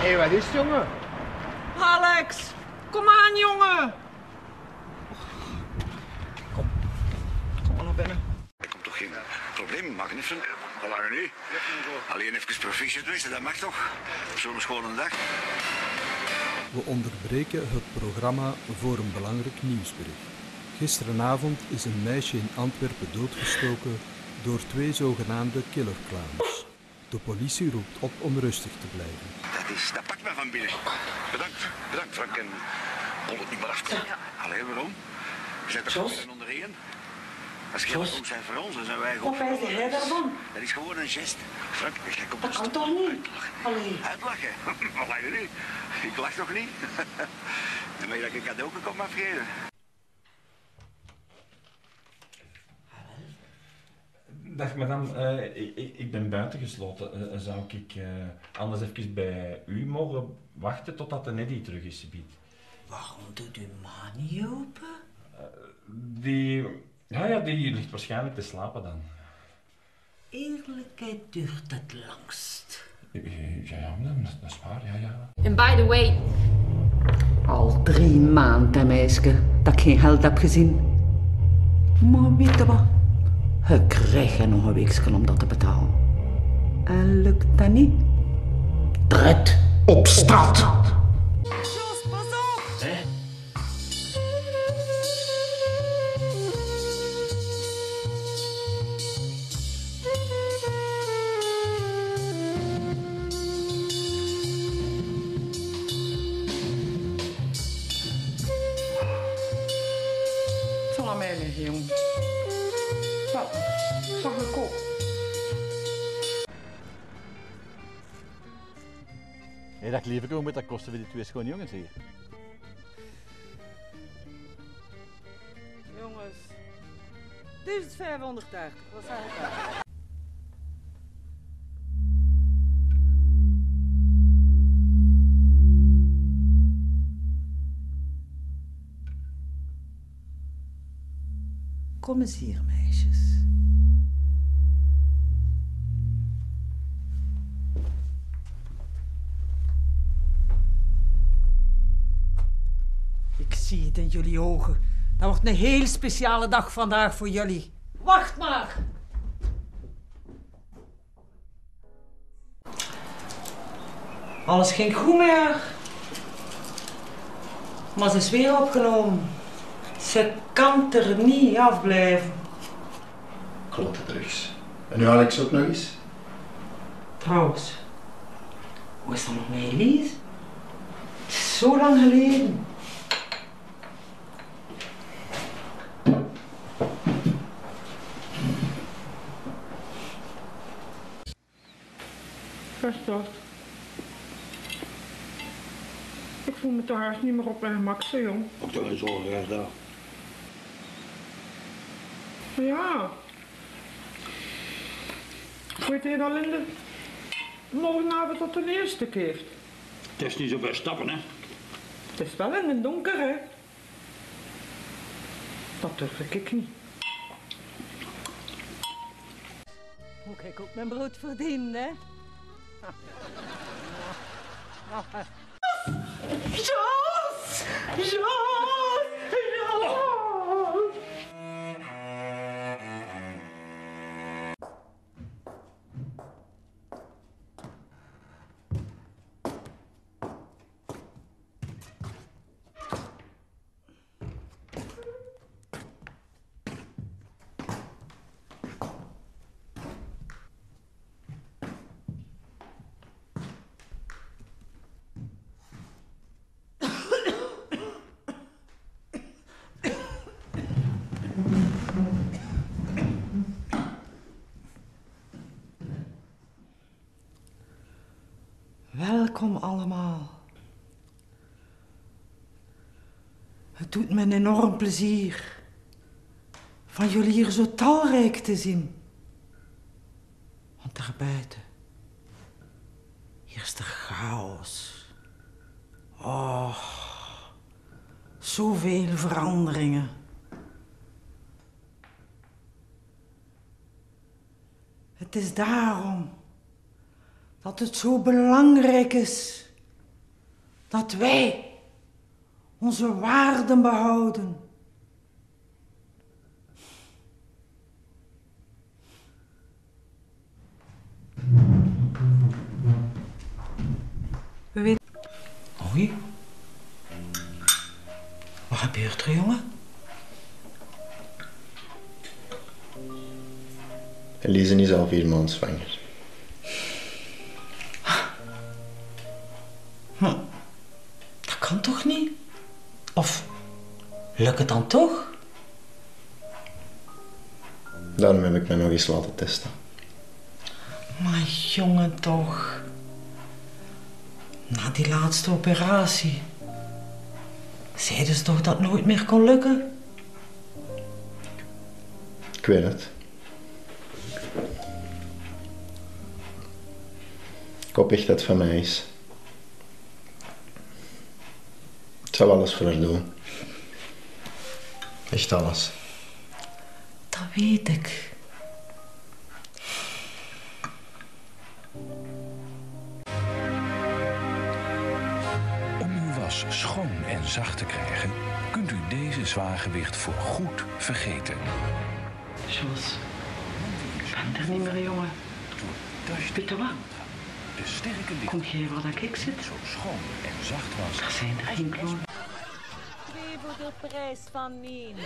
Hé, wat is het, jongen? Alex, kom aan, jongen. Kom, kom maar naar binnen. Er komt toch geen probleem, Magnussen? Hoe lang nu? Alleen even proficiat dat mag toch? Op zo'n schone dag. We onderbreken het programma voor een belangrijk nieuwsbericht. Gisterenavond is een meisje in Antwerpen doodgestoken door twee zogenaamde killerclowns. De politie roept op om rustig te blijven. Dat, is, dat pakt me van binnen. Bedankt, bedankt Frank en hol het niet meer af. Allee, waarom? We zijn toch onder één? Als jij goed zijn voor ons, dan zijn wij goed Wat ons. jij daarvan? Dat is gewoon een gest. Frank, jij komt Dat dus kan toch niet? Allee. Uitlachen? Wat lachen nu? Ik lach toch niet? En weet dat ik een cadeau kom afgeven? Dag madame, Eh, ik, ik- ik ben buitengesloten. Eh, zou ik eh, anders even bij u mogen wachten totdat de Neddy terug is, biedt? Waarom doet u ma niet open? Die, ja, ja, die ligt waarschijnlijk te slapen dan. Eerlijkheid duurt het langst. Ja, ja, dat, dat is waar, ja, ja. And by the way, Al drie maanden, meisje, dat ik geen geld heb gezien. Maar weet je wat? Je krijgt nog een weekje om dat te betalen. En lukt dat niet? Tred op straat. Jos, pas op. Het zal aan Wat? Ik zag een kop. Hé, dat lieve met dat kosten voor die twee schone jongens hier. Jongens, 1580, wat zeg Kom eens hier, meisjes. Ik zie het in jullie ogen. Dat wordt een heel speciale dag vandaag voor jullie. Wacht maar! Alles ging goed. Maar ze is weer opgenomen. Ze kan er niet afblijven. Klote drugs. En nu Alex ook nog eens? Trouwens, hoe is dat nog met Elise? Het is zo lang geleden. Ik voel me toch haast niet meer op mijn gemak, zo jong. Ook toch een zorgen daar. Ja. Weet je dat Linde morgenavond tot de eerste keer? Het is niet zo bij stappen, hè? Het is wel in het donker, hè? Dat durf ik niet. Moet ik ook mijn brood verdienen, hè? Jos! Jos! Welkom allemaal. Het doet me een enorm plezier van jullie hier zo talrijk te zien. Want daarbuiten, hier is de chaos. Oh, zoveel veranderingen. Het is daarom dat het zo belangrijk is dat wij onze waarden behouden. Oei. Wat gebeurt er, jongen? Elise is al vier maanden zwanger. Lukt het dan toch? Daarom heb ik mij nog eens laten testen. Maar jongen toch. Na die laatste operatie. Zeiden ze toch dat nooit meer kon lukken? Ik weet het. Ik hoop echt dat het van mij is. Ik zou alles voor haar doen. Echt alles. Dat weet ik. Om uw was schoon en zacht te krijgen, kunt u deze zwaargewicht voor goed vergeten. Jos, ik ben er niet meer, jongen. Weet je wat? De sterke licht Kom jij waar ik zit? zo schoon en zacht was. Er zijn er geen klonen. De prijs van één.